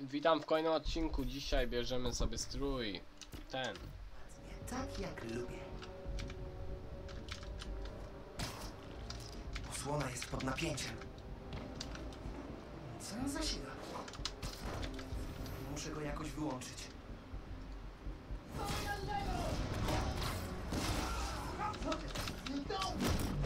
Witam w kolejnym odcinku. Dzisiaj bierzemy sobie strój. Ten. Tak jak lubię. Osłona jest pod napięciem. Co ją zasila? Muszę go jakoś wyłączyć. Dobra.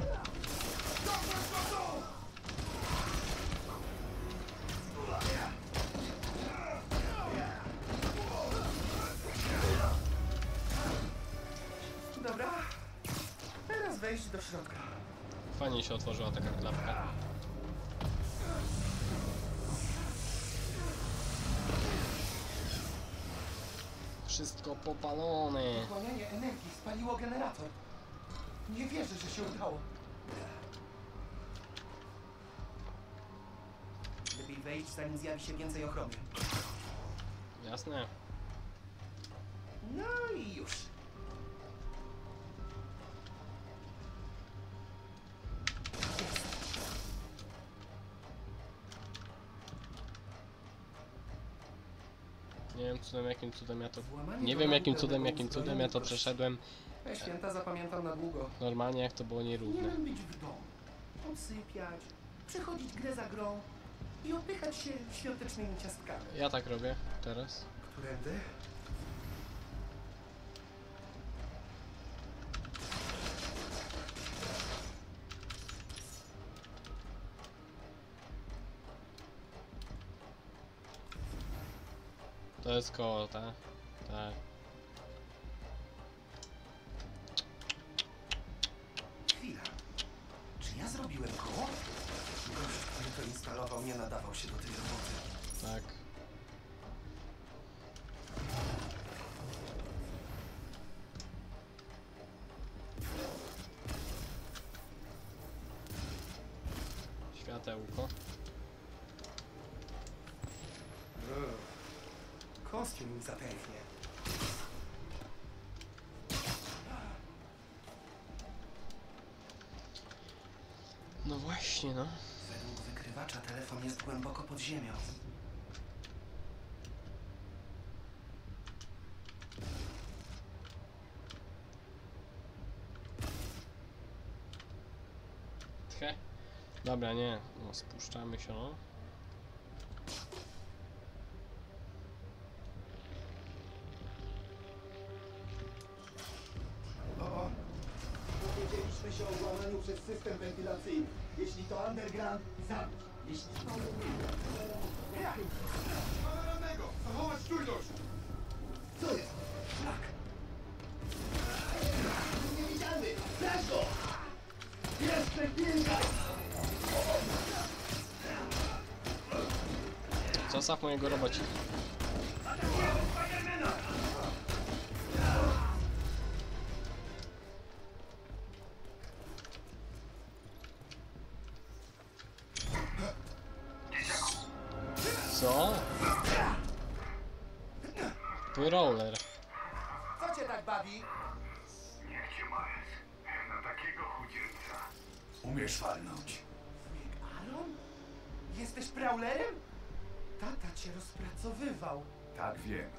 Wejść do środka. Fajnie się otworzyła taka klapka. Wszystko popalone. Uwolnienie energii spaliło generator. Nie wierzę, że się udało. Lepiej wejść, zanim zjawi się więcej ochrony. Jasne. No i już. Nie wiem cudem jakim cudem ja to... Włamanie Nie wiem jakim cudem, jakim cudem ja to przeszedłem. Te święta zapamiętam na długo. Normalnie jak to było nierówne. Powinienem być w domu. Odsypiać, przechodzić grę za grą i odpychać się świątecznymi ciastkami. Ja tak robię teraz. Którędy? To jest koło, tak? Tak. Chwila. Czy ja zrobiłem koło? Gość, który to instalował, nie nadawał się do tej roboty. Tak. Mi zatęchnie. No właśnie, no. Według wykrywacza telefon jest głęboko pod ziemią. Dobra, nie. No, spuszczamy się, no. To underground, zabić. Jeśli to... Mamy rannego! Zachować czujność! Co jest? Szlak! Niewidzialny! Straż go! Jeszcze kilka! Zostaw mojego robocika. Co? Roller. Co cię tak bawi? Niech cię Miles. Na takiego chudzielca. Umiesz walnąć. Aaron? Jesteś prowlerem? Tata cię rozpracowywał. Tak wiem.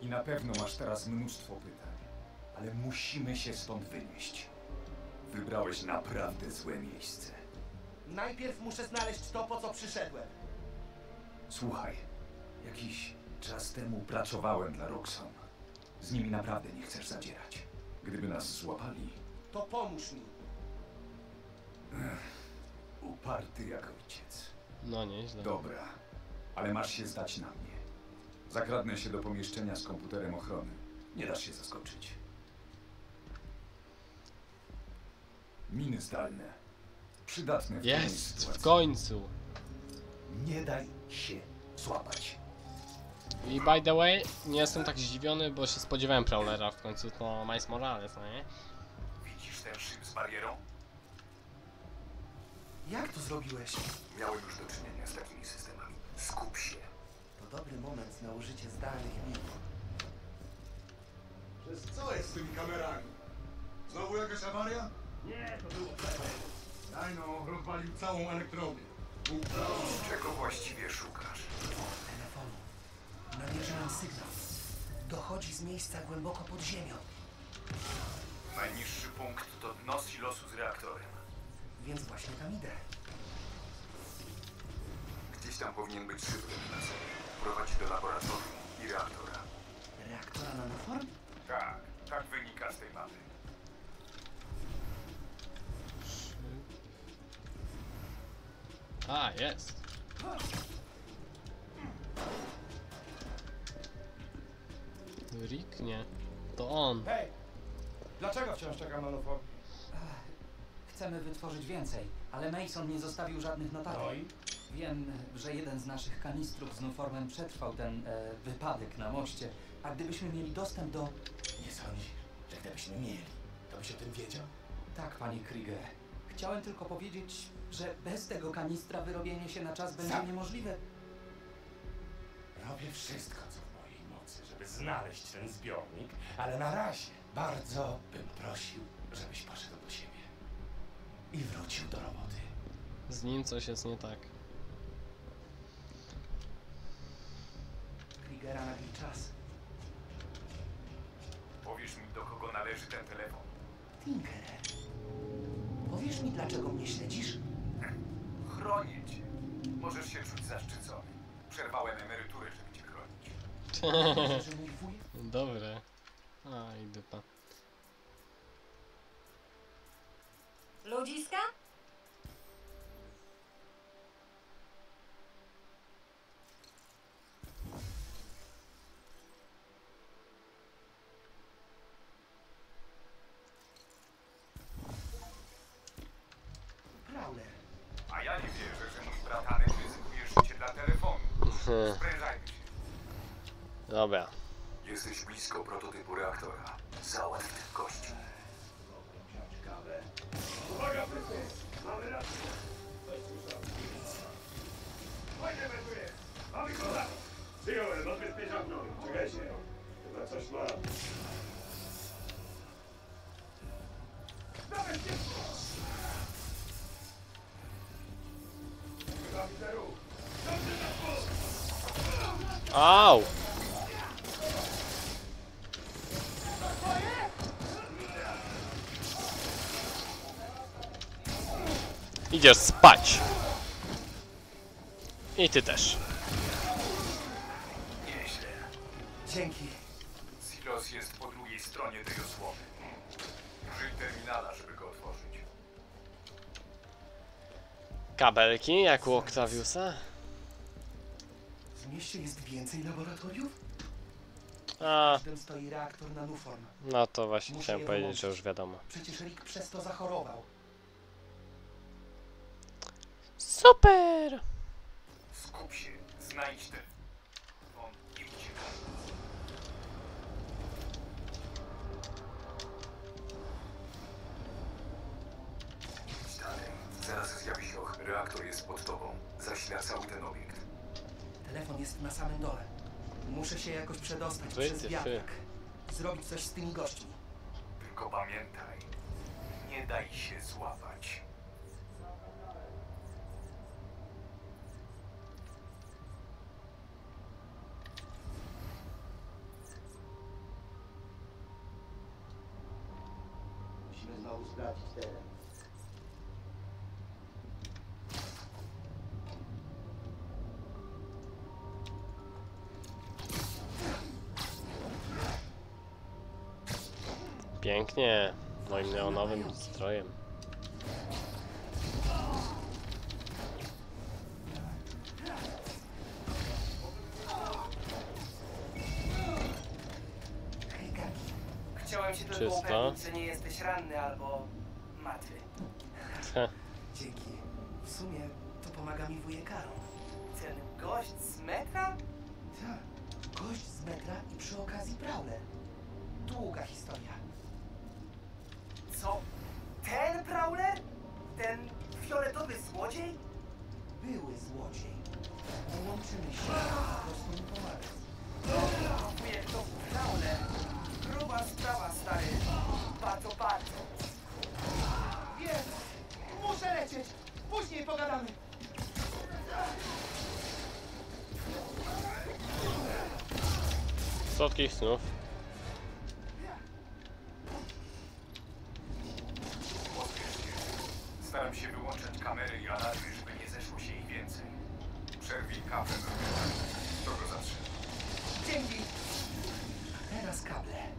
I na pewno masz teraz mnóstwo pytań. Ale musimy się stąd wynieść. Wybrałeś naprawdę złe miejsce. Najpierw muszę znaleźć to, po co przyszedłem. Słuchaj, jakiś czas temu pracowałem dla Roxon. Z nimi naprawdę nie chcesz zadzierać. Gdyby nas złapali, To pomóż mi. uparty jak ojciec. No nieźle. Dobra, ale masz się zdać na mnie. Zakradnę się do pomieszczenia z komputerem ochrony. Nie dasz się zaskoczyć. Miny zdalne. Przydatne w Jest! W końcu! Nie daj się złapać. I by the way, nie jestem tak zdziwiony, bo się spodziewałem Prowlera w końcu to Miles Morales, no nie? Widzisz ten szyb z barierą? Jak to zrobiłeś? Miałem już do czynienia z takimi systemami. Skup się. To dobry moment na użycie zdalnych min. Przez co jest z tymi kamerami? Znowu jakaś awaria? Nie, to było Daj no, rozwalił całą elektrownię. Czego właściwie szukasz? Telefonu. Pochodzi z miejsca głęboko pod ziemią. Najniższy punkt to dno silosu z reaktorem. Więc właśnie tam idę. Gdzieś tam powinien być szyb wentylacyjny. Prowadzi do laboratorium i reaktora. Reaktora nanoform? Tak, tak wynika z tej mapy. A, jest. Rick? Nie. To on. Hej! Dlaczego wciąż czekam na nanoform? Chcemy wytworzyć więcej, ale Mason nie zostawił żadnych notatek. No i? Wiem, że jeden z naszych kanistrów z Nuformem przetrwał ten e, wypadek na moście, a gdybyśmy mieli dostęp do... Nie sądzisz, że gdybyśmy mieli, to byś o tym wiedział? Tak, panie Krieger. Chciałem tylko powiedzieć, że bez tego kanistra wyrobienie się na czas będzie Sam. niemożliwe. Robię wszystko, co w mojej mocy, żeby znaleźć ten zbiornik, ale na razie bardzo bym prosił, żebyś poszedł do siebie i wrócił do roboty. Z nim coś jest nie tak. Kriegera nagle czas. Powiesz mi, do kogo należy ten telefon. Tinkerer. Powiesz mi, dlaczego mnie śledzisz? Chronię cię. Możesz się czuć zaszczycony. Przerwałem emeryturę, żeby cię chronić. Myślę, że mój wuj... Dobre. A, i dupa. Ludziska? Au! Idziesz spać. I ty też. Nieźle. Dzięki. Silos jest po drugiej stronie tej osłony. Użyj terminala, żeby go otworzyć. Kabelki, jak u Octaviusa. W mieście jest więcej laboratoriów? A, każdym stoi reaktor nanoform. no to właśnie Muszę chciałem je powiedzieć, że wyłączyć. już wiadomo. Przecież Rick przez to zachorował. Super! Skup się, znajdź ten. On nie ucieka. Idź dalej. Zaraz zjawi się och. Reaktor jest pod tobą. Zasila cały ten obiekt. Telefon jest na samym dole. Muszę się jakoś przedostać przez wiatrak. Zrobić coś z tymi gośćmi. Tylko pamiętaj, nie daj się złapać. Pięknie. Moim neonowym strojem. Chciałem się tylko Czysto. upewnić, że nie jesteś ranny albo martwy. Dzięki. W sumie to pomaga mi wujek Aaron. Ten gość z metra? Tak. Gość z metra i przy okazji Prowler. Długa historia. Co? Ten Prowler? Ten fioletowy złodziej? Były złodziej. Połączymy się, po prostu mi pomaga. Wujek to Prowler. Gruba sprawa, stary. Bardzo, bardzo. Wiem! Muszę lecieć! Później pogadamy! Słodkich snów. Kable.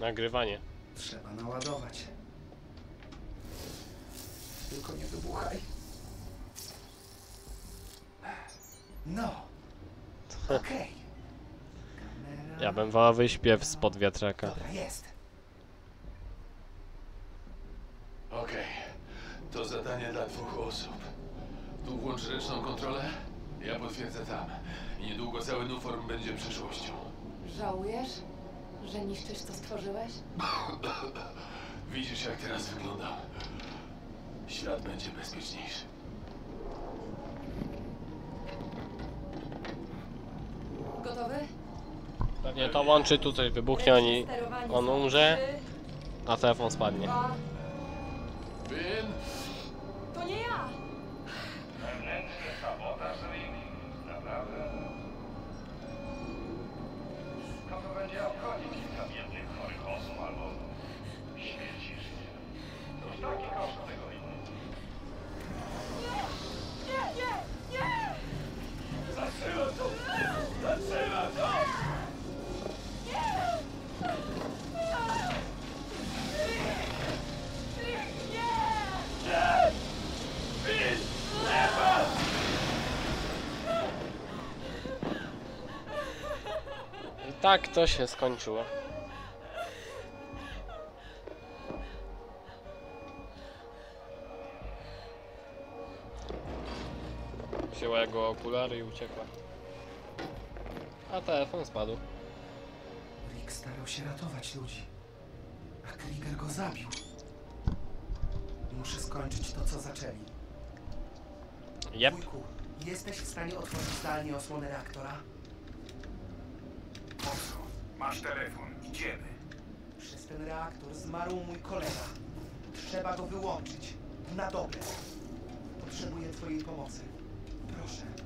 Nagrywanie. Trzeba naładować. Tylko nie wybuchaj. No. Okej. Kamera. Ja bym wolał wyśpiew spod wiatraka. Dobra, jest. Okej, to zadanie dla dwóch osób. Tu włącz ręczną kontrolę, ja potwierdzę tam. I niedługo cały Nuform będzie przyszłością. Żałujesz, że niszczysz to stworzyłeś? Widzisz jak teraz wyglądam. Świat będzie bezpieczniejszy. Gotowy? Pewnie to łączy, tu coś wybuchnie, oni, on umrze, a telefon spadnie. dwa. Tak to się skończyło. Wzięła jego okulary i uciekła. A telefon spadł. Rick starał się ratować ludzi. A Krieger go zabił. Muszę skończyć to, co zaczęli. Jep. Wujku, jesteś w stanie otworzyć zdalnie osłonę reaktora? Masz telefon, idziemy. Przez ten reaktor zmarł mój kolega. Trzeba go wyłączyć. Na dobre. Potrzebuję twojej pomocy. Proszę.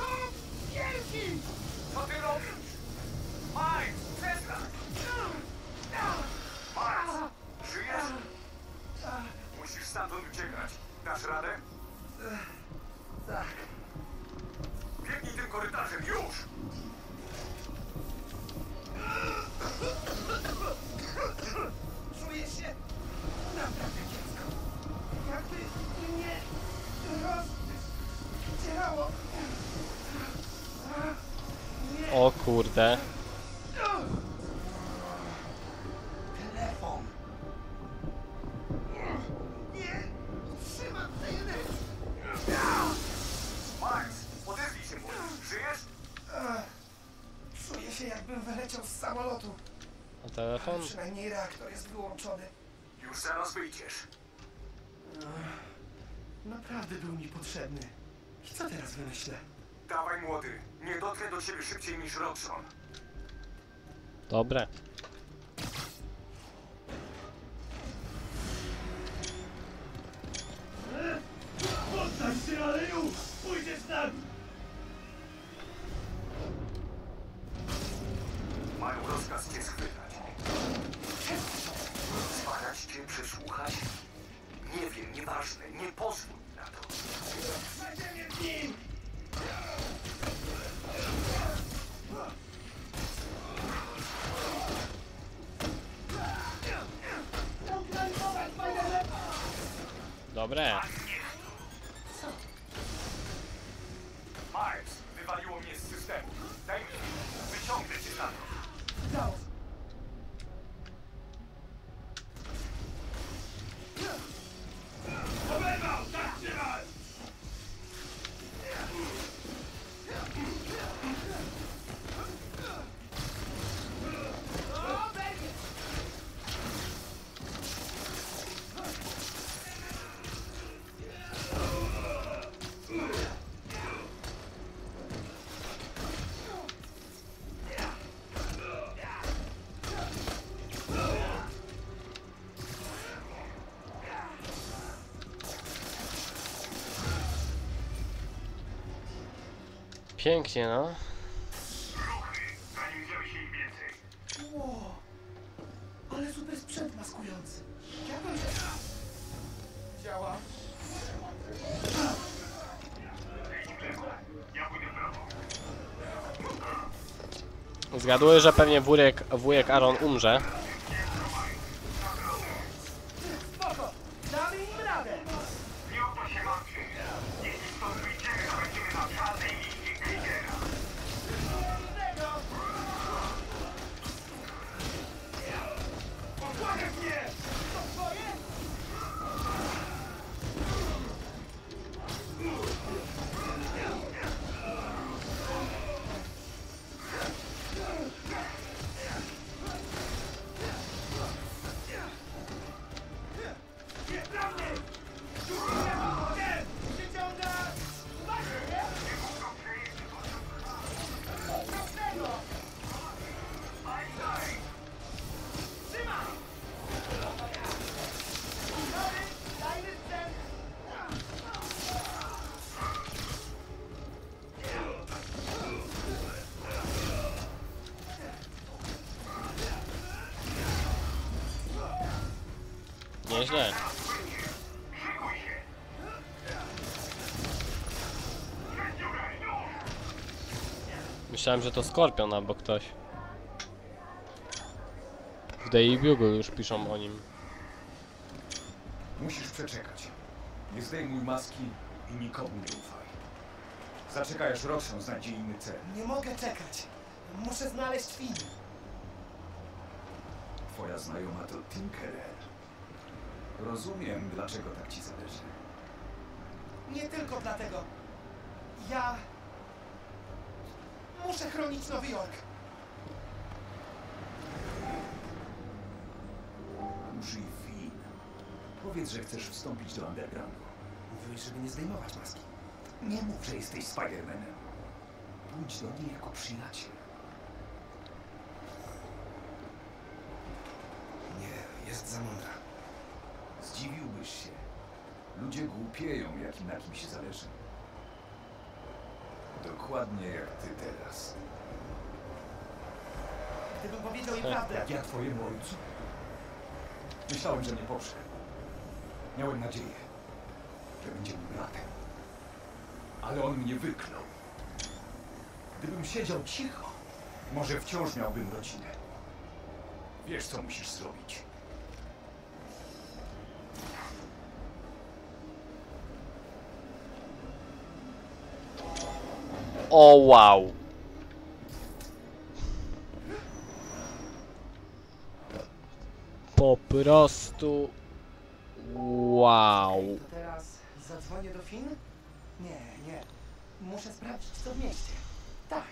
O kurde. Telefon. Nie trzymam energii. Miles, odezwij się, młody. Żyjesz? Czuję się jakbym wyleciał z samolotu. A telefon? Przynajmniej reaktor jest wyłączony. Już zaraz wyjdziesz. Naprawdę był mi potrzebny. I co teraz wymyślę? Dawaj, młody. Nie dotrę do ciebie szybciej niż Robson. Dobre. Dobre. Miles, Pięknie, no. Ale super sprzęt maskujący. Jak on działa? Zgaduję, że pewnie wujek, wujek Aaron umrze. Nieźle. Myślałem, że to Skorpion albo ktoś. W Daily Bugle już piszą o nim. Musisz przeczekać. Nie zdejmuj maski i nikomu nie ufaj. Zaczekaj, aż Roxon znajdzie inny cel. Nie mogę czekać. Muszę znaleźć Finn. Twoja znajoma to Tinkerer. Rozumiem, dlaczego tak ci zależy. Nie tylko dlatego. Ja... Muszę chronić Nowy Jork. Użyj Finn. Powiedz, że chcesz wstąpić do Undergroundu. Mówiłeś, żeby nie zdejmować maski. Nie mów, że jesteś Spider-Manem. Pójdź do niej jako przyjaciel. Nie, jest za mądra. Zdziwiłbyś się. Ludzie głupieją, jak na kimś zależy. Dokładnie jak ty teraz. Gdybym powiedział im prawdę, Jak ja twojemu ojcu? Myślałem, że mnie poprze. Miałem nadzieję, że będzie mój bratem. Ale on mnie wyklął. Gdybym siedział cicho, może wciąż miałbym rodzinę. Wiesz, co musisz zrobić. O wow. Po prostu wow. teraz zadzwonię do Finn? Nie, nie. Muszę sprawdzić, co w mieście. Tak.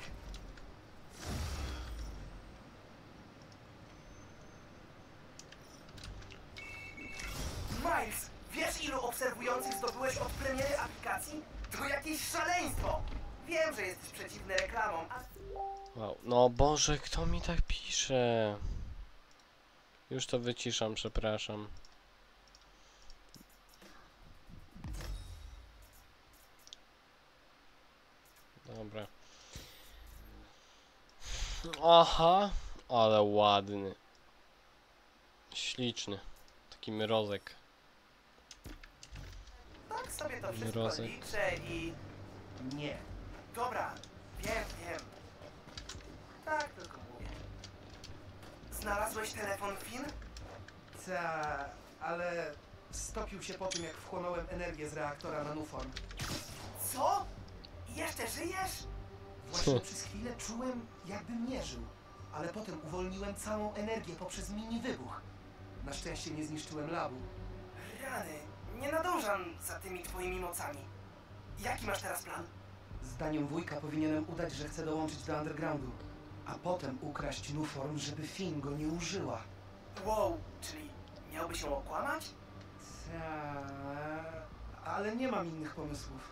Miles, wiesz ilu obserwujących zdobyłeś od premiery aplikacji? To jakieś szaleństwo! Wiem, że jesteś przeciwny reklamom, a wow. No Boże, kto mi tak pisze? Już to wyciszam, przepraszam. Dobra. Aha, ale ładny. Śliczny. Taki mrozek. tak sobie to wszystko Mrozek. liczę i... Nie. Dobra, wiem, wiem. Tak tylko mówię. Znalazłeś telefon Finn? Ta, ale stopił się po tym, jak wchłonąłem energię z reaktora na Nuform. Co? Jeszcze żyjesz? Właśnie przez chwilę czułem, jakbym nie żył. Ale potem uwolniłem całą energię poprzez mini wybuch. Na szczęście nie zniszczyłem labu. Rany, nie nadążam za tymi twoimi mocami. Jaki masz teraz plan? Zdaniem wujka powinienem udać, że chcę dołączyć do undergroundu. A potem ukraść Nuform, żeby Finn go nie użyła. Wow, czyli miałby się okłamać? Ta, ale nie mam innych pomysłów.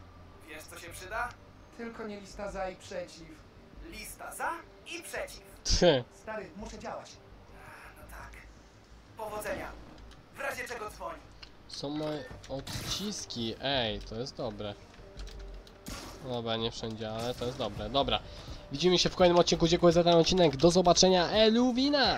Wiesz co się przyda? Tylko nie lista za i przeciw. Lista za i przeciw. Tch. Stary, muszę działać. No tak. Powodzenia. W razie czego dzwoń. Są moje odciski. Ej, to jest dobre. Dobra, nie wszędzie, ale to jest dobre. Dobra. Widzimy się w kolejnym odcinku. Dziękuję za ten odcinek. Do zobaczenia. Eluwina!